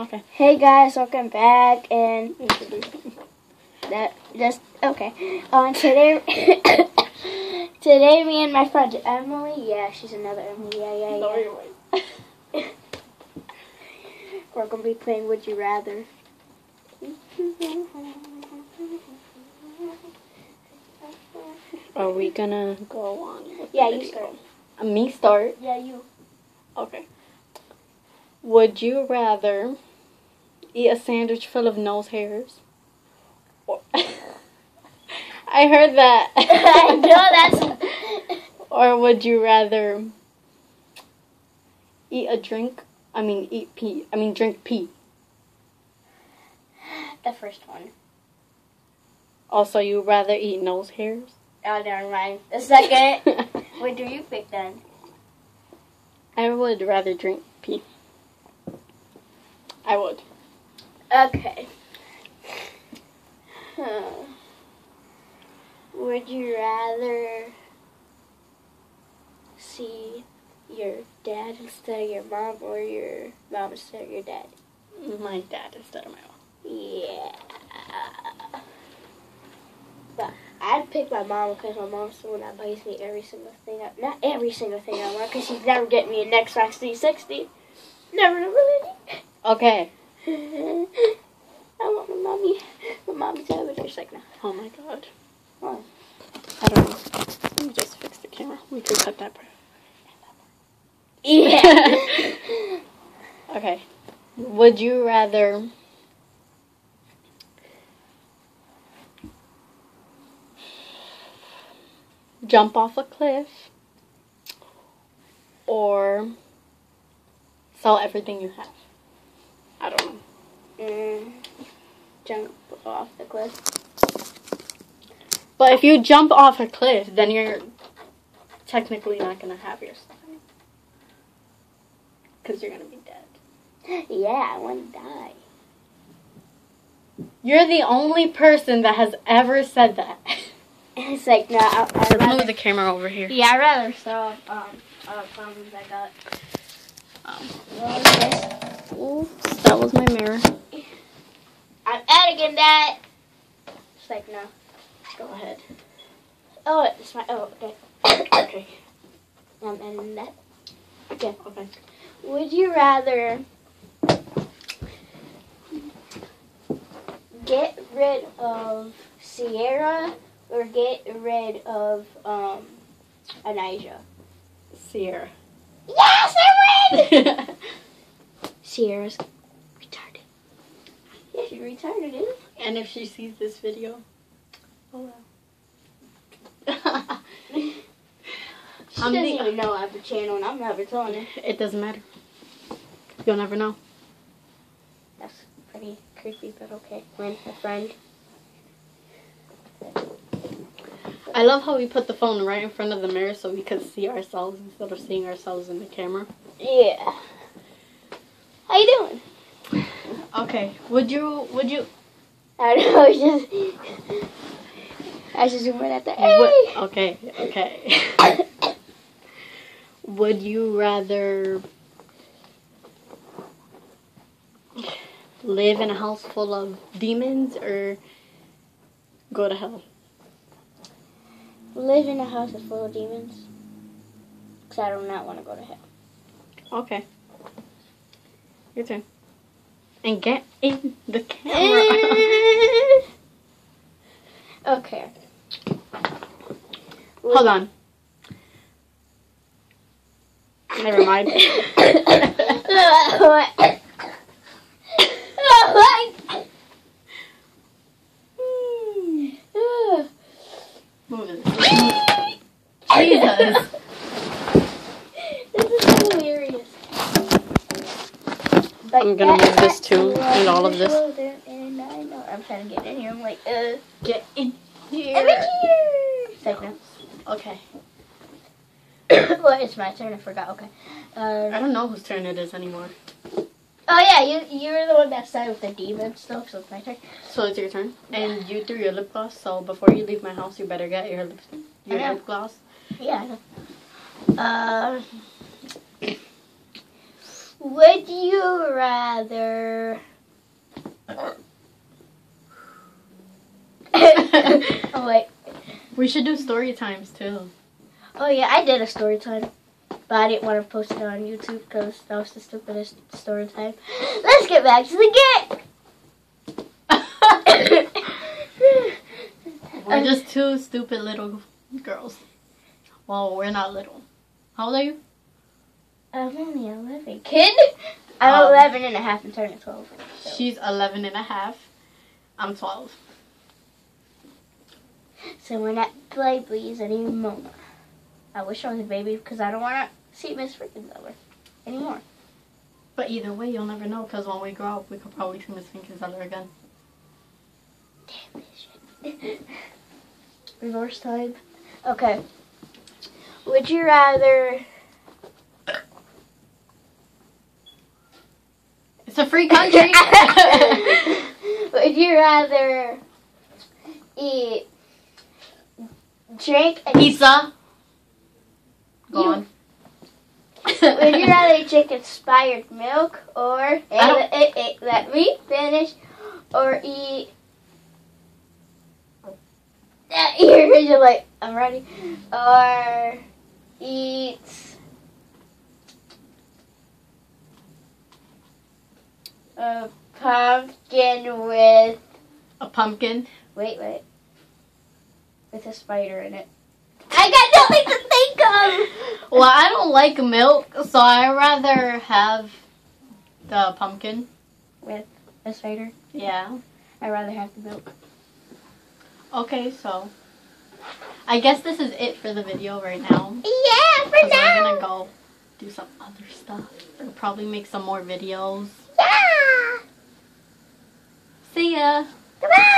Okay. Hey guys, welcome back, and that just okay. Um, today, today, me and my friend Emily, yeah, she's another Emily, yeah, yeah, No, yeah. you're. We're gonna be playing Would You Rather. Are we gonna go on? Yeah, you start. Uh, me start. Yeah, you. Okay. Would you rather eat a sandwich full of nose hairs? I heard that. I know that's. Or would you rather eat a drink? I mean, eat pee. I mean, drink pee. the first one. Also, you rather eat nose hairs? Oh, never mind. The second. what do you pick then? I would rather drink pee. I would. Okay. Hmm. Would you rather see your dad instead of your mom or your mom instead of your dad? My dad instead of my mom. Yeah. But I'd pick my mom because my mom's the one that buys me every single thing. I, not every single thing I want because she's never getting me an Xbox 360. Never, never really. Okay. I want my mommy, my mommy's sandwich. She's like, no. Oh my god. Why? I don't know. Let me just fix the camera. We can cut that part. Yeah. Okay. Would you rather jump off a cliff or sell everything you have? I don't know. mm, jump off the cliff. But if you jump off a cliff, then you're technically not gonna have your stuff. Because you're gonna be dead. Yeah, I want to die. You're the only person that has ever said that. It's like, no, I, I'd Let's rather. move the camera over here. Yeah, I'd rather solve um, uh, problems I got. Um, Well, okay. ooh, that was my mirror. I'm editing that. It's like, no. Go ahead. Oh, it's my. Oh, okay. Okay. I'm editing that. Okay. Would you rather get rid of Sierra or get rid of um, Anijah? Sierra. Yes, I win! Sierra's. Yeah, she's retarded, isn't and if she sees this video, oh well. She I'm doesn't even know I have a channel, and I'm never telling her. it doesn't matter. You'll never know. That's pretty creepy, but okay. When a friend. I love how we put the phone right in front of the mirror so we could see ourselves instead of seeing ourselves in the camera. Yeah. How you doing? Okay. Would you would you I don't know. It's just. I should zoom in at the. What, okay, okay. Would you rather live in a house full of demons or go to hell? Live in a house that's full of demons. Because I do not want to go to hell. Okay. Your turn. And get in the camera. okay. Hold on. Never mind. Move it. Jesus. This is hilarious. I'm gonna move this too, and all of this. And I know I'm trying to get in here. I'm like, uh, Get in I'm in here. here. Like, no. Okay. well, it's my turn. I forgot. Okay. I Uh, don't know whose turn it is anymore. oh yeah, you you're the one that started with the demon stuff, so it's my turn. So it's your turn. And you threw your lip gloss, so before you leave my house, you better get your lip, your lip gloss. Yeah. I. Uh, Would you rather? oh wait. We should do story times too. Oh yeah, I did a story time, but I didn't want to post it on YouTube because that was the stupidest story time. Let's get back to the game. We're just two stupid little girls. Well, we're not little. How old are you? I'm only 11, kid. I'm Um, 11 and a half and turning 12. So. She's 11 and a half. I'm 12. So we're not babies anymore. I wish I was a baby because I don't want to see Miss Zeller anymore. But either way, you'll never know because when we grow up, we could probably see Miss Zeller again. Damn this shit. Reverse time. Okay. Would you rather It's a free country. Would you rather eat, drink, and Pizza. Go You- on. Would you rather drink expired milk or eh, let me finish or eat? You're like I'm ready. Or eat a pumpkin with a pumpkin. wait wait with a spider in it. I got nothing to think of. Well, I don't like milk, so I rather have the pumpkin. With a spider. Yeah. I'd rather have the milk. Okay, so I guess this is it for the video right now. Yeah, for 'cause we're gonna go do some other stuff. Or probably make some more videos. See ya. Goodbye.